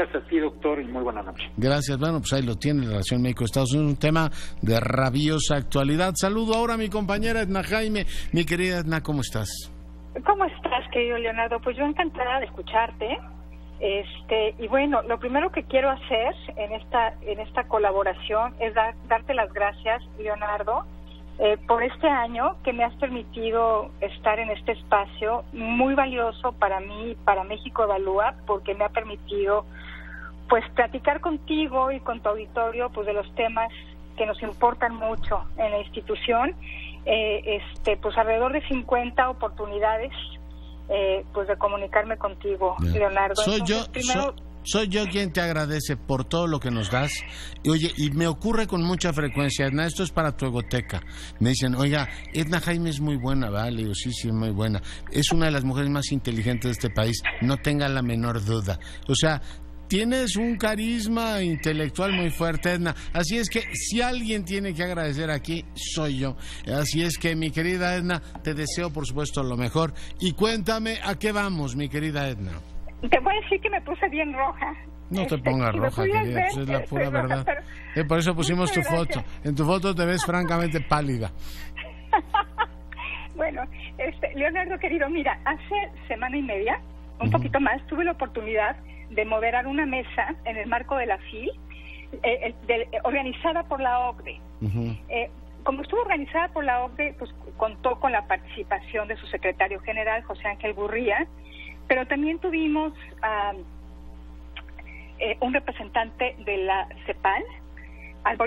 gracias a ti, doctor, y muy buena noche. Gracias. Bueno, pues ahí lo tiene la relación México-Estados Unidos, un tema de rabiosa actualidad. Saludo ahora a mi compañera Edna Jaime. Mi querida Edna, ¿cómo estás? ¿Cómo estás, querido Leonardo? Pues yo encantada de escucharte. Este, y bueno, lo primero que quiero hacer en esta, en esta colaboración es darte las gracias, Leonardo, eh, por este año que me has permitido estar en este espacio muy valioso para mí, para México Evalúa, porque me ha permitido pues platicar contigo y con tu auditorio pues de los temas que nos importan mucho en la institución. Eh, este, pues alrededor de 50 oportunidades eh, pues de comunicarme contigo, Leonardo. Soy yo, soy, yo quien te agradece por todo lo que nos das. Y, oye, y me ocurre con mucha frecuencia, Edna, esto es para tu egoteca. Me dicen, oiga, Edna Jaime es muy buena, ¿vale? Le digo, sí, sí, muy buena. Es una de las mujeres más inteligentes de este país, no tenga la menor duda. O sea, tienes un carisma intelectual muy fuerte, Edna. Así es que si alguien tiene que agradecer aquí, soy yo. Así es que, mi querida Edna, te deseo, por supuesto, lo mejor. Y cuéntame, ¿a qué vamos, mi querida Edna? Te voy a decir que me puse bien roja. No te este, pongas roja, querida, pues es la pura verdad. Eh, por eso pusimos tu foto. En tu foto te ves francamente pálida. bueno, este, Leonardo querido, mira, hace semana y media, un poquito más, tuve la oportunidad de moderar una mesa en el marco de la FIL, eh, organizada por la OCDE. Eh, como estuvo organizada por la OCDE, pues contó con la participación de su secretario general, José Ángel Gurría, pero también tuvimos a eh, un representante de la CEPAL,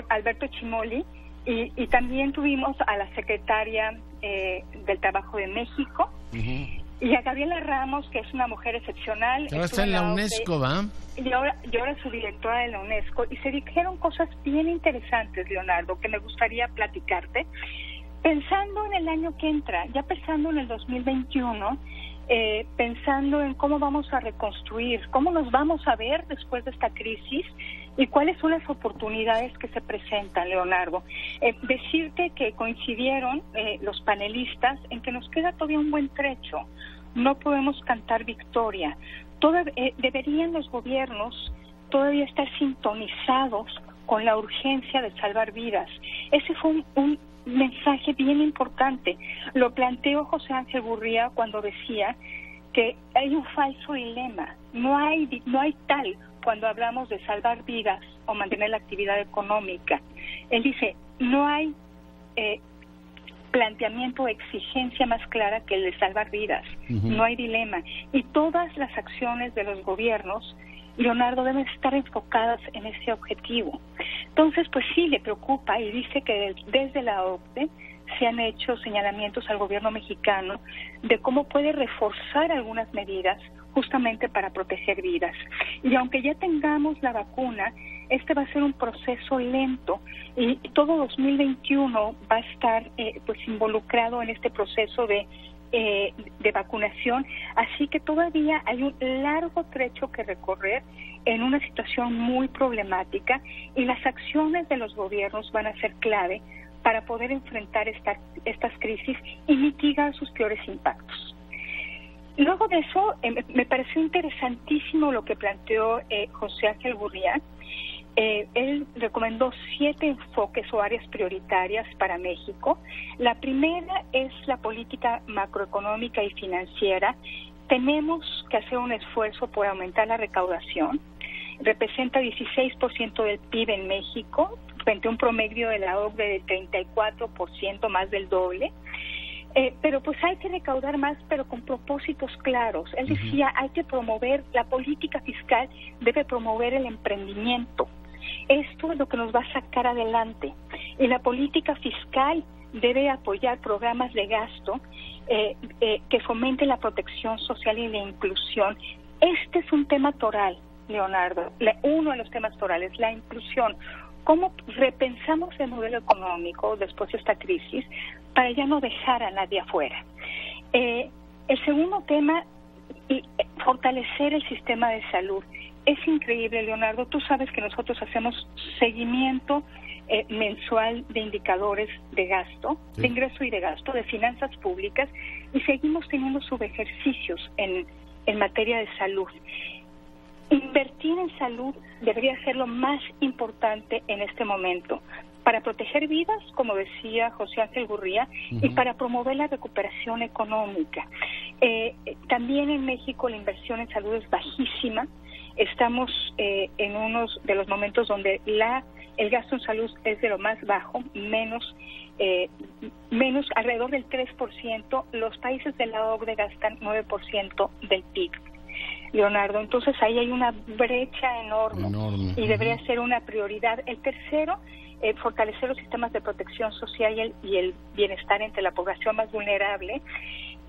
Alberto Chimoli, y, también tuvimos a la secretaria del Trabajo de México, y a Gabriela Ramos, que es una mujer excepcional. Ahora está en la UNESCO, ¿va? Y ahora, yo ahora su directora de la UNESCO. Y se dijeron cosas bien interesantes, Leonardo, que me gustaría platicarte. Pensando en el año que entra, ya pensando en el 2021, eh, pensando en cómo vamos a reconstruir, cómo nos vamos a ver después de esta crisis y cuáles son las oportunidades que se presentan, Leonardo. Eh, decirte que coincidieron eh, los panelistas en que nos queda todavía un buen trecho. No podemos cantar victoria. deberían los gobiernos todavía estar sintonizados con la urgencia de salvar vidas. Ese fue un mensaje bien importante. Lo planteó José Ángel Gurría cuando decía que hay un falso dilema. No hay, no hay tal cuando hablamos de salvar vidas o mantener la actividad económica. Él dice, no hay eh, planteamiento o exigencia más clara que el de salvar vidas. No hay dilema. Y todas las acciones de los gobiernos Leonardo deben estar enfocadas en ese objetivo. Entonces, pues sí, le preocupa y dice que desde la OCDE se han hecho señalamientos al gobierno mexicano de cómo puede reforzar algunas medidas justamente para proteger vidas. Y aunque ya tengamos la vacuna, este va a ser un proceso lento y todo 2021 va a estar eh, pues involucrado en este proceso de eh, de vacunación, así que todavía hay un largo trecho que recorrer en una situación muy problemática y las acciones de los gobiernos van a ser clave para poder enfrentar estas crisis y mitigar sus peores impactos. Luego de eso, eh, me pareció interesantísimo lo que planteó eh, José Ángel Gurría, eh, él recomendó siete enfoques o áreas prioritarias para México. La primera es la política macroeconómica y financiera. Tenemos que hacer un esfuerzo por aumentar la recaudación. Representa 16% del PIB en México, frente a un promedio de la OCDE de 34%, más del doble. Eh, pero pues hay que recaudar más, pero con propósitos claros. Él decía, hay que promover, la política fiscal debe promover el emprendimiento, esto es lo que nos va a sacar adelante. Y la política fiscal debe apoyar programas de gasto eh, eh, que fomenten la protección social y la inclusión. Este es un tema toral, Leonardo, uno de los temas torales, la inclusión. ¿Cómo repensamos el modelo económico después de esta crisis para ya no dejar a nadie afuera? Eh, el segundo tema, fortalecer el sistema de salud es increíble, Leonardo. Tú sabes que nosotros hacemos seguimiento eh, mensual de indicadores de gasto, de ingreso y de gasto, de finanzas públicas, y seguimos teniendo subejercicios en, en materia de salud. Invertir en salud debería ser lo más importante en este momento para proteger vidas, como decía José Ángel Gurría, y para promover la recuperación económica. Eh, también en México la inversión en salud es bajísima. Estamos eh, en uno de los momentos donde la el gasto en salud es de lo más bajo, menos eh, menos alrededor del 3%. Los países de la OCDE gastan 9% del PIB. Leonardo. Entonces ahí hay una brecha enorme, y debería ser una prioridad. El tercero, eh, fortalecer los sistemas de protección social y el, y el bienestar entre la población más vulnerable.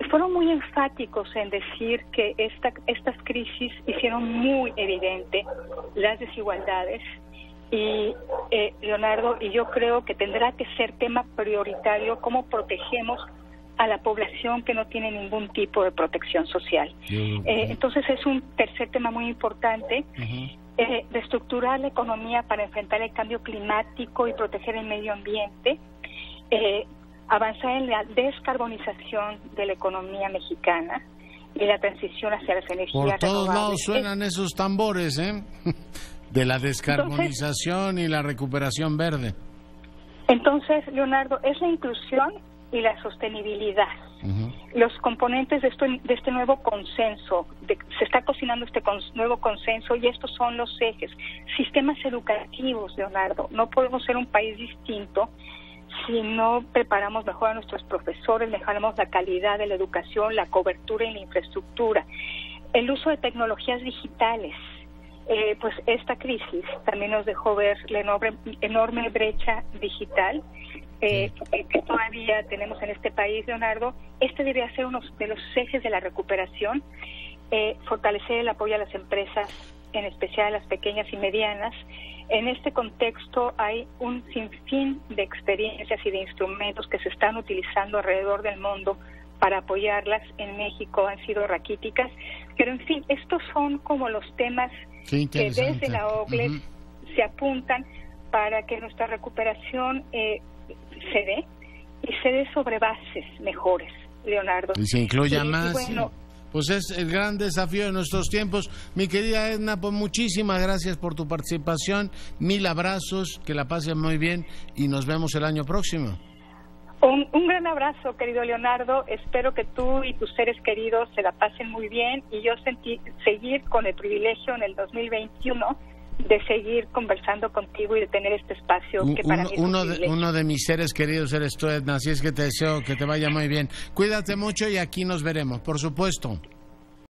Fueron muy enfáticos en decir que esta, estas crisis hicieron muy evidente las desigualdades y eh, Leonardo, y yo creo que tendrá que ser tema prioritario cómo protegemos a la población que no tiene ningún tipo de protección social. Eh, entonces es un tercer tema muy importante, eh, reestructurar la economía para enfrentar el cambio climático y proteger el medio ambiente, eh, avanzar en la descarbonización de la economía mexicana y la transición hacia las energías Por todos lados suenan esos tambores, ¿eh? de la descarbonización y la recuperación verde. Entonces, Leonardo, es la inclusión y la sostenibilidad. Los componentes de, esto, de este nuevo consenso, se está cocinando este nuevo consenso y estos son los ejes. Sistemas educativos, Leonardo. No podemos ser un país distinto si no preparamos mejor a nuestros profesores, mejoramos la calidad de la educación, la cobertura y la infraestructura. El uso de tecnologías digitales. Eh, pues esta crisis también nos dejó ver la enorme, enorme brecha digital eh, que todavía tenemos en este país, Leonardo, este debería ser uno de los ejes de la recuperación, eh, fortalecer el apoyo a las empresas, en especial a las pequeñas y medianas. En este contexto hay un sinfín de experiencias y de instrumentos que se están utilizando alrededor del mundo para apoyarlas. En México han sido raquíticas, pero en fin, estos son como los temas que desde la OCLE se apuntan para que nuestra recuperación eh, se dé y se dé sobre bases mejores, Leonardo. Y se incluya más. pues es el gran desafío de nuestros tiempos. Mi querida Edna, pues muchísimas gracias por tu participación. Mil abrazos, que la pasen muy bien y nos vemos el año próximo. Un, un, gran abrazo, querido Leonardo. Espero que tú y tus seres queridos se la pasen muy bien y yo sentí, seguir con el privilegio en el 2021 de seguir conversando contigo y de tener este espacio que para mí uno, de, uno de mis seres queridos eres tú, Edna, así es que te deseo que te vaya muy bien. Cuídate mucho y aquí nos veremos, por supuesto.